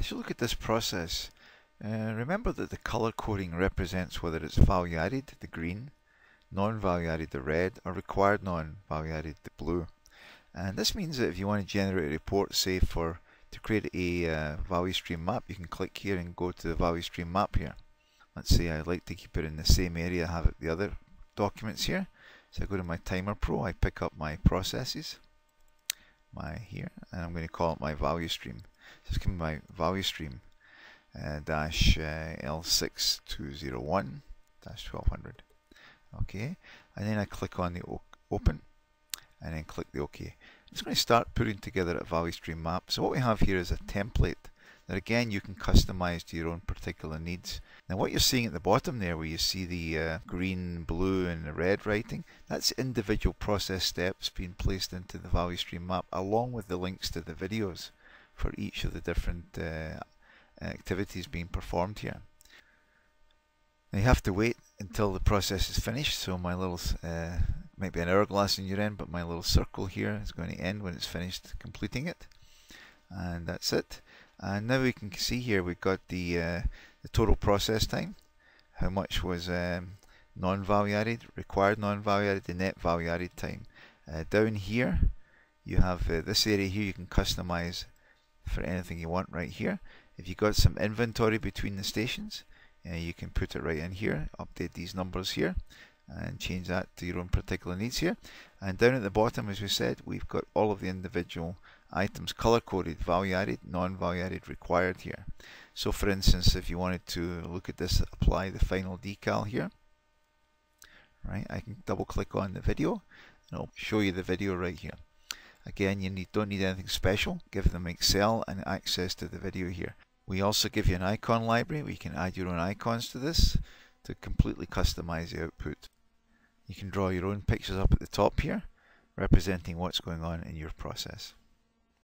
As you look at this process, uh, remember that the color coding represents whether it's value added, the green, non-value added, the red, or required non-value added, the blue. And this means that if you want to generate a report, say for to create a uh, value stream map, you can click here and go to the value stream map here. Let's say I'd like to keep it in the same area, I have the other documents here. So I go to my Timer Pro, I pick up my processes, my here, and I'm going to call it my value stream. It's going to be my value stream uh, dash uh, L6201 dash 1200. Okay, and then I click on the open and then click the OK. Just going to start putting together a value stream map. So what we have here is a template that again you can customize to your own particular needs. Now what you're seeing at the bottom there where you see the uh, green, blue and the red writing, that's individual process steps being placed into the value stream map along with the links to the videos for each of the different uh, activities being performed here. Now you have to wait until the process is finished. So my little uh, might be an hourglass in your end but my little circle here is going to end when it's finished completing it. And that's it. And now we can see here we've got the uh, the total process time. How much was um, non-value added required non-value added the net value added time. Uh, down here you have uh, this area here you can customize for anything you want right here. If you've got some inventory between the stations uh, you can put it right in here update these numbers here and change that to your own particular needs here. And down at the bottom as we said we've got all of the individual items color coded value added non-value added required here. So for instance if you wanted to look at this apply the final decal here right? I can double click on the video and it'll show you the video right here again you need, don't need anything special. Give them Excel and access to the video here. We also give you an icon library. Where you can add your own icons to this to completely customize the output. You can draw your own pictures up at the top here representing what's going on in your process